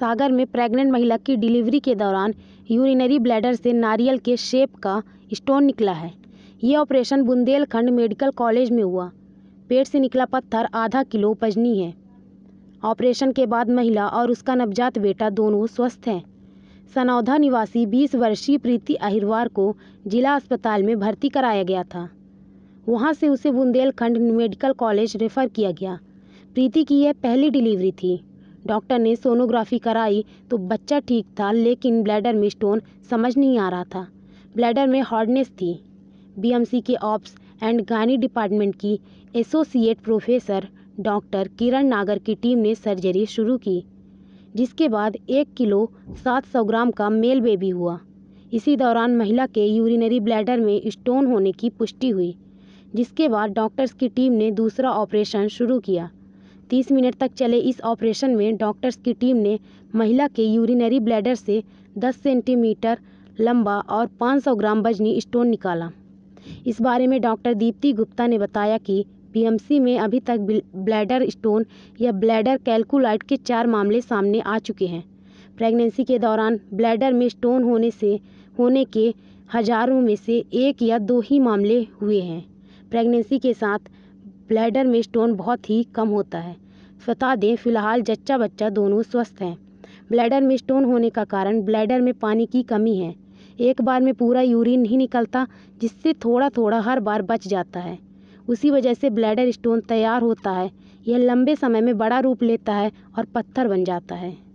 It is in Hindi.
सागर में प्रेग्नेंट महिला की डिलीवरी के दौरान यूरिनरी ब्लैडर से नारियल के शेप का स्टोन निकला है। ये ऑपरेशन बुंदेलखंड मेडिकल कॉलेज में हुआ। पेट से निकला पत्थर आधा किलो वजनी है। ऑपरेशन के बाद महिला और उसका नवजात बेटा दोनों स्वस्थ हैं। सनौधा निवासी 20 वर्षीय प्रीति अहिरवार को जिला अस्पताल में भर्ती कराया गया था। वहाँ से उसे बुंदेलखंड मेडिकल कॉलेज रेफर किया गया। प्रीति की यह पहली डिलीवरी थी। डॉक्टर ने सोनोग्राफी कराई तो बच्चा ठीक था, लेकिन ब्लैडर में स्टोन समझ नहीं आ रहा था। ब्लैडर में हार्डनेस थी। बीएमसी के ऑप्स एंड गायनी डिपार्टमेंट की associate professor doctor Kiran Nagar की टीम ने सर्जरी शुरू की, जिसके बाद एक किलो सात सौ ग्राम का मेल बेबी हुआ। इसी दौरान महिला के यूरिनरी ब्लैडर में स्टोन होने की पुष्टि हुई, जिसके बाद डॉक्टर्स की टीम ने दूसरा ऑपरेशन शुरू किया। तीस मिनट तक चले इस ऑपरेशन में डॉक्टर्स की टीम ने महिला के यूरिनरी ब्लैडर से 10 सेंटीमीटर लंबा और 500 ग्राम वजनी स्टोन निकाला। इस बारे में डॉक्टर दीप्ति गुप्ता ने बताया कि पीएमसी में अभी तक ब्लैडर स्टोन या ब्लैडर कैलकुलाइट के चार मामले सामने आ चुके हैं। प्रेगनेंसी के दौरान ब्लैडर में स्टोन होने से, होने के हज़ारों में से एक या दो ही मामले हुए हैं। प्रेगनेंसी के साथ ब्लैडर में स्टोन बहुत ही कम होता है। बता दें, फ़िलहाल जच्चा बच्चा दोनों स्वस्थ हैं। ब्लैडर में स्टोन होने का कारण ब्लैडर में पानी की कमी है। एक बार में पूरा यूरिन नहीं निकलता, जिससे थोड़ा थोड़ा हर बार बच जाता है। उसी वजह से ब्लैडर स्टोन तैयार होता है, यह लंबे समय में बड़ा रूप लेता है और पत्थर बन जाता है।